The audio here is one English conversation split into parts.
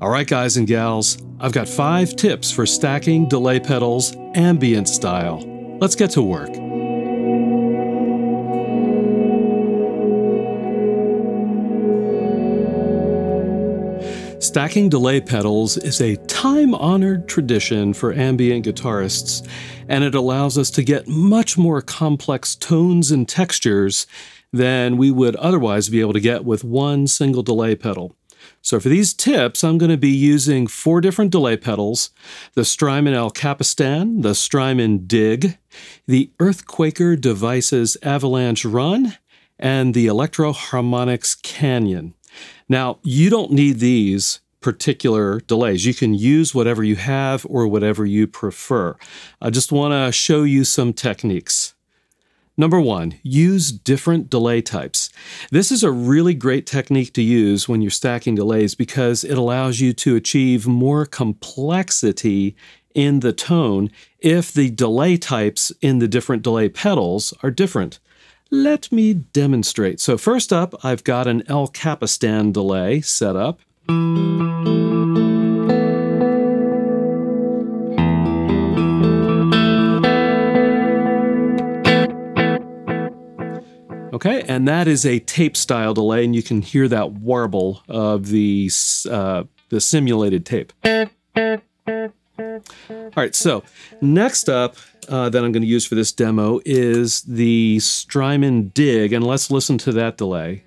All right, guys and gals, I've got five tips for stacking delay pedals ambient style. Let's get to work. Stacking delay pedals is a time honored tradition for ambient guitarists, and it allows us to get much more complex tones and textures than we would otherwise be able to get with one single delay pedal. So for these tips, I'm going to be using four different delay pedals, the Strymon El Capistan, the Strymon Dig, the Earthquaker Devices Avalanche Run, and the Electro Harmonix Canyon. Now, you don't need these particular delays. You can use whatever you have or whatever you prefer. I just want to show you some techniques. Number one, use different delay types. This is a really great technique to use when you're stacking delays because it allows you to achieve more complexity in the tone if the delay types in the different delay pedals are different. Let me demonstrate. So first up, I've got an El Capistan delay set up. And that is a tape style delay, and you can hear that warble of the, uh, the simulated tape. All right, so next up uh, that I'm going to use for this demo is the Strymon Dig, and let's listen to that delay.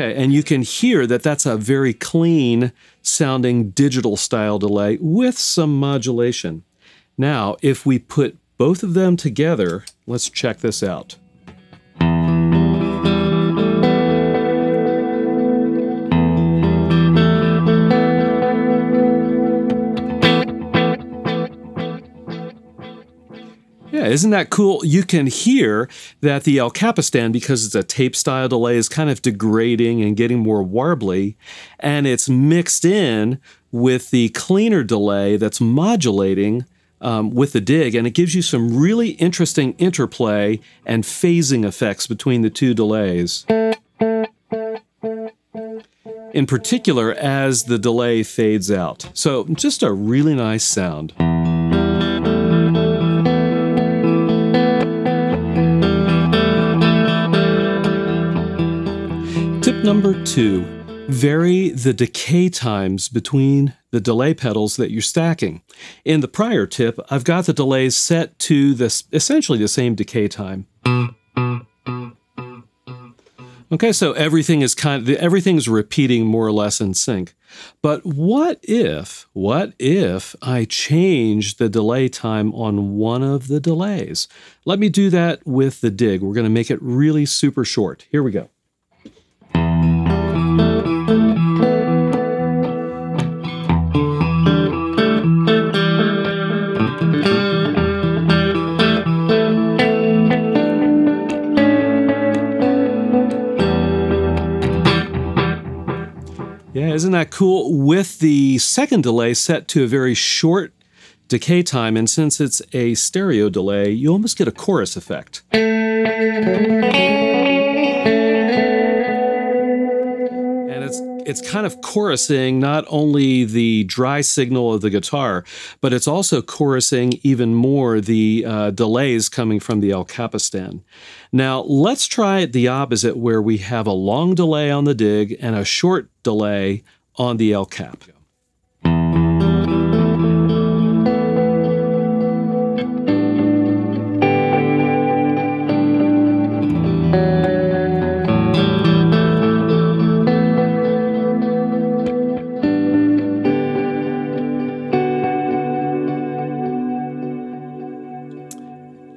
Okay, and you can hear that that's a very clean sounding digital style delay with some modulation. Now, if we put both of them together, let's check this out. Isn't that cool? You can hear that the El Capistan, because it's a tape style delay, is kind of degrading and getting more warbly, and it's mixed in with the cleaner delay that's modulating um, with the dig, and it gives you some really interesting interplay and phasing effects between the two delays. In particular, as the delay fades out. So, just a really nice sound. Number two vary the decay times between the delay pedals that you're stacking. In the prior tip, I've got the delays set to this essentially the same decay time. Okay, so everything is kind of, everything's repeating more or less in sync. But what if, what if I change the delay time on one of the delays? Let me do that with the dig. We're going to make it really super short. Here we go. Isn't that cool? With the second delay set to a very short decay time, and since it's a stereo delay, you almost get a chorus effect. And it's it's kind of chorusing not only the dry signal of the guitar, but it's also chorusing even more the uh, delays coming from the El Capistan. Now, let's try it the opposite where we have a long delay on the dig and a short delay on the El Cap.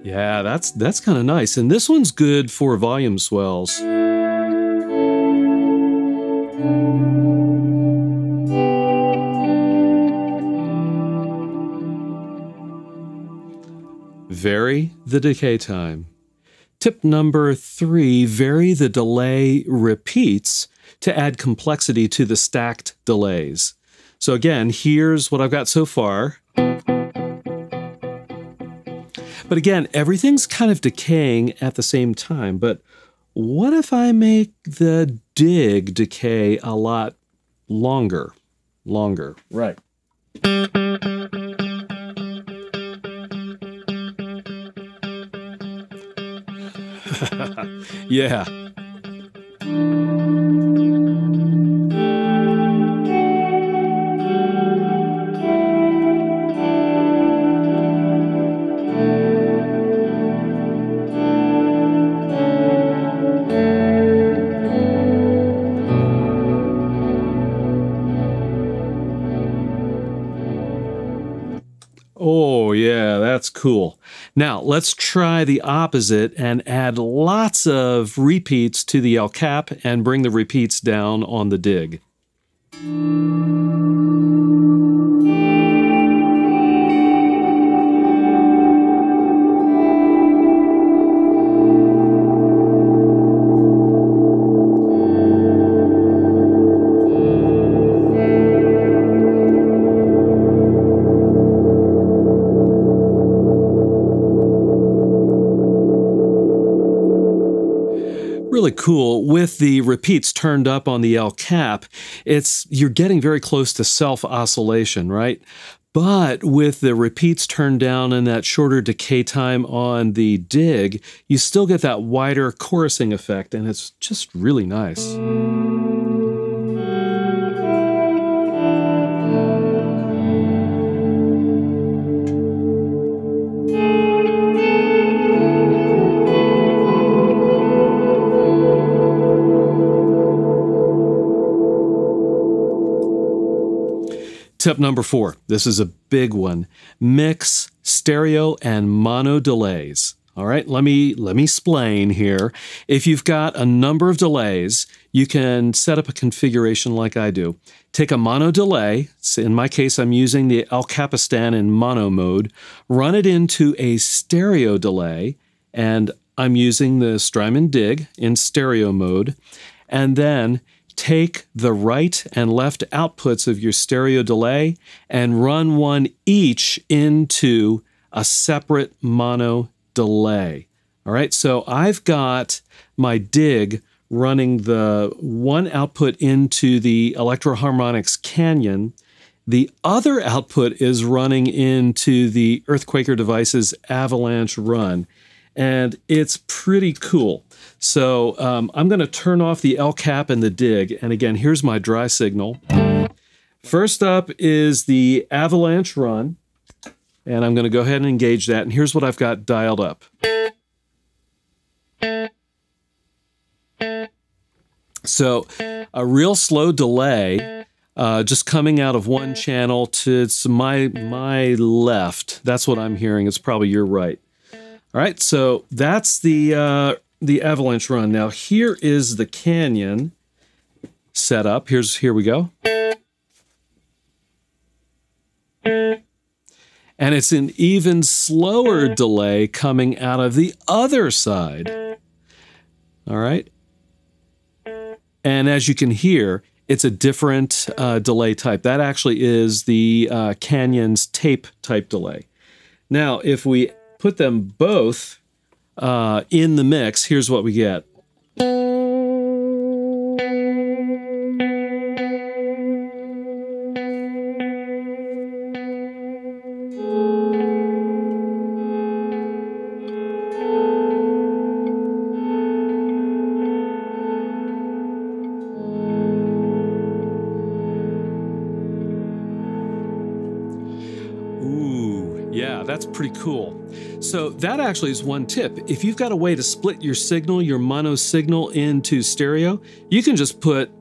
Yeah, that's that's kind of nice. And this one's good for volume swells. Vary the decay time. Tip number three, vary the delay repeats to add complexity to the stacked delays. So again, here's what I've got so far. But again, everything's kind of decaying at the same time. But what if I make the dig decay a lot longer? Longer. Right. yeah. Oh, yeah, that's cool. Now, let's try the opposite and add lots of repeats to the El Cap and bring the repeats down on the dig. Really cool with the repeats turned up on the El cap, It's you're getting very close to self oscillation, right? But with the repeats turned down and that shorter decay time on the dig, you still get that wider chorusing effect, and it's just really nice. Tip number four this is a big one mix stereo and mono delays. All right, let me let me explain here. If you've got a number of delays, you can set up a configuration like I do. Take a mono delay. In my case, I'm using the El Capistan in mono mode. Run it into a stereo delay, and I'm using the Strymon Dig in stereo mode. And then take the right and left outputs of your stereo delay and run one each into a separate mono delay. All right, so I've got my dig running the one output into the Electro-Harmonix Canyon. The other output is running into the Earthquaker Devices Avalanche Run and it's pretty cool. So um, I'm going to turn off the El cap and the dig. And again, here's my dry signal. First up is the avalanche run. And I'm going to go ahead and engage that. And here's what I've got dialed up. So a real slow delay uh, just coming out of one channel to my my left. That's what I'm hearing. It's probably your right. All right, so that's the uh, the avalanche run. Now here is the canyon set up. Here's here we go. And it's an even slower delay coming out of the other side. All right. And as you can hear, it's a different uh, delay type. That actually is the uh, Canyon's tape type delay. Now, if we put them both uh, in the mix, here's what we get. Yeah, that's pretty cool. So that actually is one tip. If you've got a way to split your signal, your mono signal into stereo, you can just put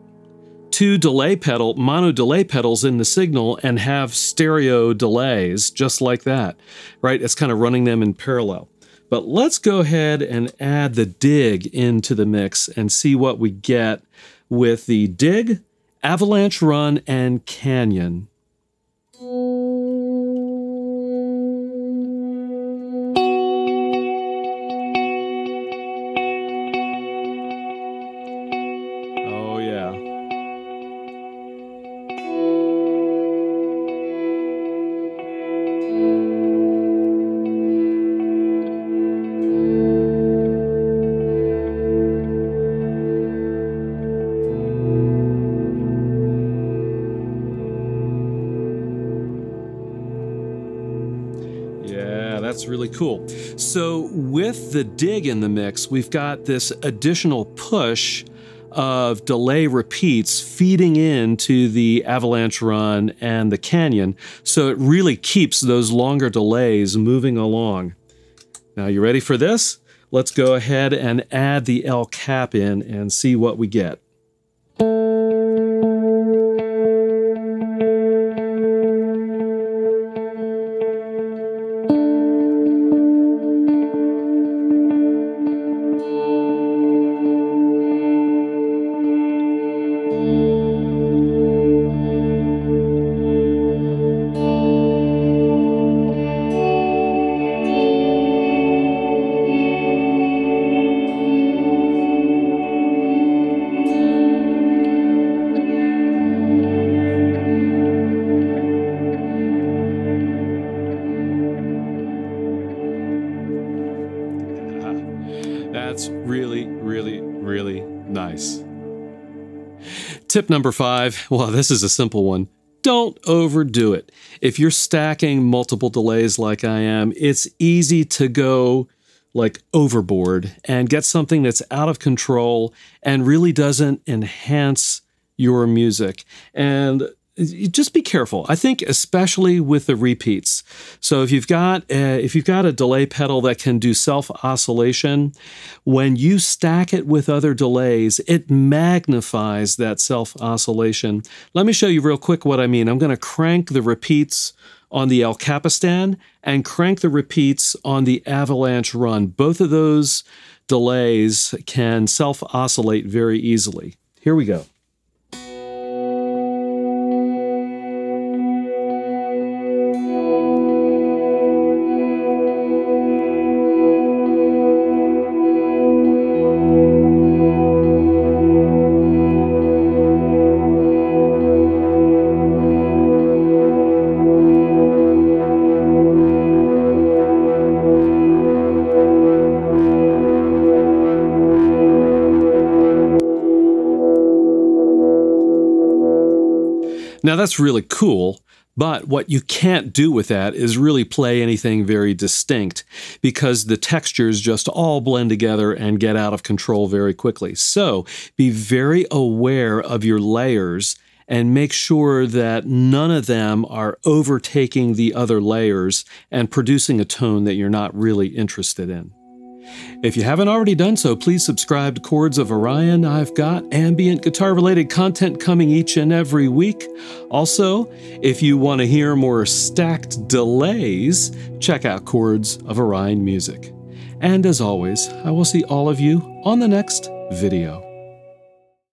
two delay pedal, mono delay pedals in the signal and have stereo delays just like that, right? It's kind of running them in parallel. But let's go ahead and add the dig into the mix and see what we get with the dig, avalanche run, and canyon. Really cool. So, with the dig in the mix, we've got this additional push of delay repeats feeding into the avalanche run and the canyon. So, it really keeps those longer delays moving along. Now, you ready for this? Let's go ahead and add the El cap in and see what we get. That's really, really, really nice. Tip number five well, this is a simple one. Don't overdo it. If you're stacking multiple delays like I am, it's easy to go like overboard and get something that's out of control and really doesn't enhance your music. And just be careful. I think especially with the repeats. So if you've got a, if you've got a delay pedal that can do self oscillation, when you stack it with other delays, it magnifies that self oscillation. Let me show you real quick what I mean. I'm going to crank the repeats on the El Capistan and crank the repeats on the Avalanche Run. Both of those delays can self oscillate very easily. Here we go. Now, that's really cool, but what you can't do with that is really play anything very distinct because the textures just all blend together and get out of control very quickly. So be very aware of your layers and make sure that none of them are overtaking the other layers and producing a tone that you're not really interested in. If you haven't already done so, please subscribe to Chords of Orion. I've got ambient guitar related content coming each and every week. Also, if you want to hear more stacked delays, check out Chords of Orion Music. And as always, I will see all of you on the next video.